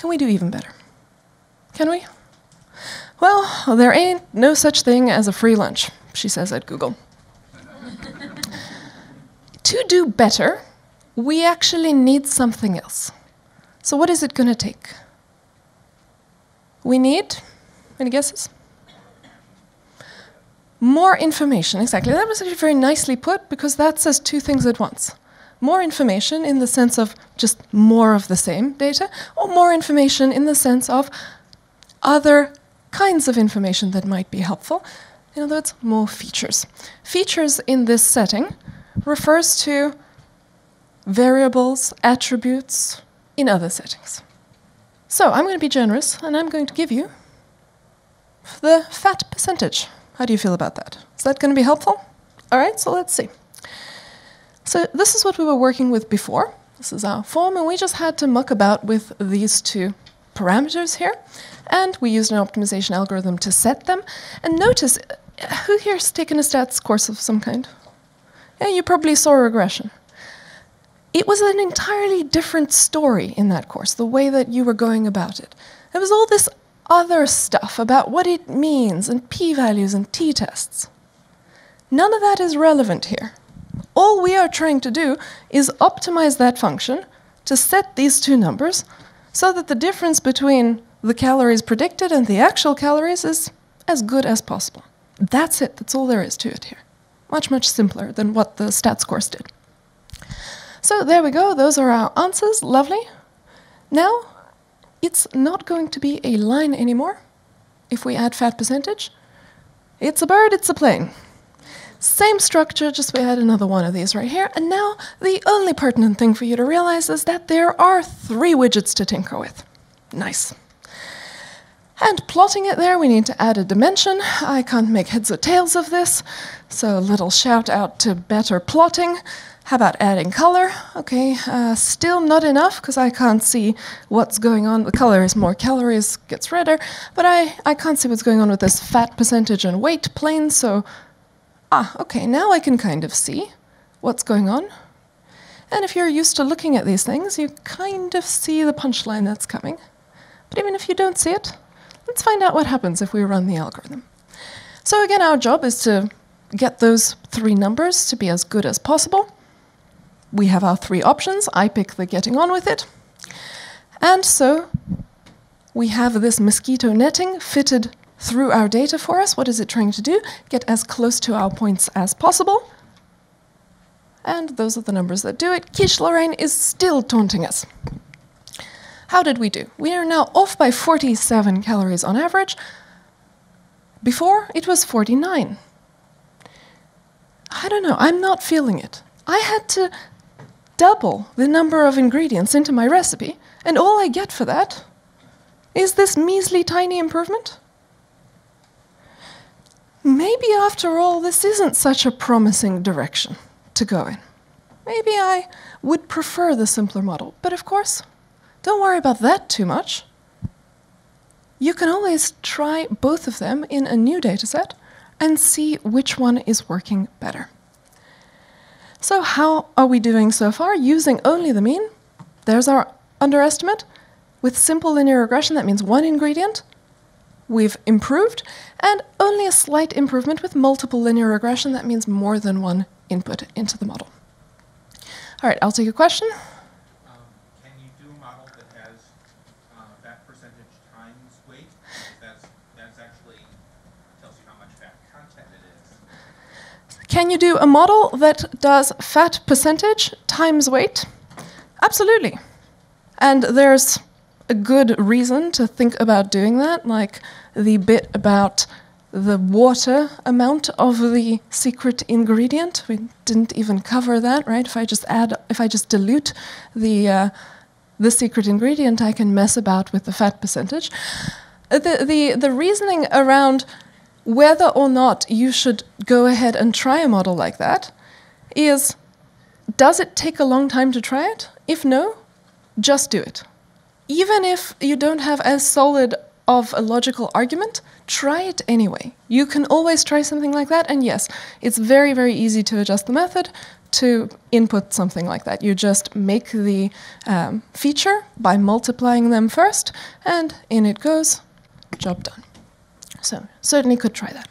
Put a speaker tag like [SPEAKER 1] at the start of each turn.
[SPEAKER 1] can we do even better? Can we? Well, there ain't no such thing as a free lunch, she says at Google. to do better, we actually need something else. So, what is it going to take? We need, any guesses? More information, exactly. That was actually very nicely put because that says two things at once. More information in the sense of just more of the same data, or more information in the sense of other kinds of information that might be helpful. In other words, more features. Features in this setting refers to variables, attributes in other settings. So I'm going to be generous and I'm going to give you the fat percentage. How do you feel about that? Is that going to be helpful? All right, so let's see. So this is what we were working with before. This is our form, and we just had to muck about with these two parameters here. And we used an optimization algorithm to set them. And notice, uh, who here has taken a stats course of some kind? Yeah, you probably saw regression. It was an entirely different story in that course, the way that you were going about it. There was all this other stuff about what it means and p-values and t-tests. None of that is relevant here. All we are trying to do is optimize that function to set these two numbers so that the difference between the calories predicted and the actual calories is as good as possible. That's it, that's all there is to it here. Much, much simpler than what the stats course did. So there we go, those are our answers, lovely. Now, it's not going to be a line anymore if we add fat percentage. It's a bird, it's a plane. Same structure, just we had another one of these right here. And now the only pertinent thing for you to realize is that there are three widgets to tinker with. Nice. And plotting it there, we need to add a dimension. I can't make heads or tails of this, so a little shout out to better plotting. How about adding color? Okay, uh, still not enough because I can't see what's going on. The color is more calories, gets redder, but I, I can't see what's going on with this fat percentage and weight plane, so ah, okay, now I can kind of see what's going on. And if you're used to looking at these things, you kind of see the punchline that's coming. But even if you don't see it, let's find out what happens if we run the algorithm. So again, our job is to get those three numbers to be as good as possible. We have our three options. I pick the getting on with it. And so we have this mosquito netting fitted through our data for us. What is it trying to do? Get as close to our points as possible. And those are the numbers that do it. Quiche Lorraine is still taunting us. How did we do? We are now off by 47 calories on average. Before, it was 49. I don't know, I'm not feeling it. I had to double the number of ingredients into my recipe, and all I get for that is this measly tiny improvement? Maybe after all, this isn't such a promising direction to go in. Maybe I would prefer the simpler model, but of course, don't worry about that too much. You can always try both of them in a new dataset and see which one is working better. So how are we doing so far? Using only the mean. There's our underestimate. With simple linear regression, that means one ingredient. We've improved. And only a slight improvement with multiple linear regression. That means more than one input into the model. All right, I'll take a question.
[SPEAKER 2] Um, can you do a model that has uh, that percentage times weight? That's, that's actually tells you how much fat content it is.
[SPEAKER 1] Can you do a model that does fat percentage times weight? Absolutely. And there's a good reason to think about doing that, like the bit about the water amount of the secret ingredient. We didn't even cover that, right? If I just add, if I just dilute the uh, the secret ingredient, I can mess about with the fat percentage. The the the reasoning around whether or not you should go ahead and try a model like that is does it take a long time to try it? If no, just do it even if you don't have as solid of a logical argument, try it anyway. You can always try something like that, and yes, it's very, very easy to adjust the method to input something like that. You just make the um, feature by multiplying them first, and in it goes, job done. So certainly could try that.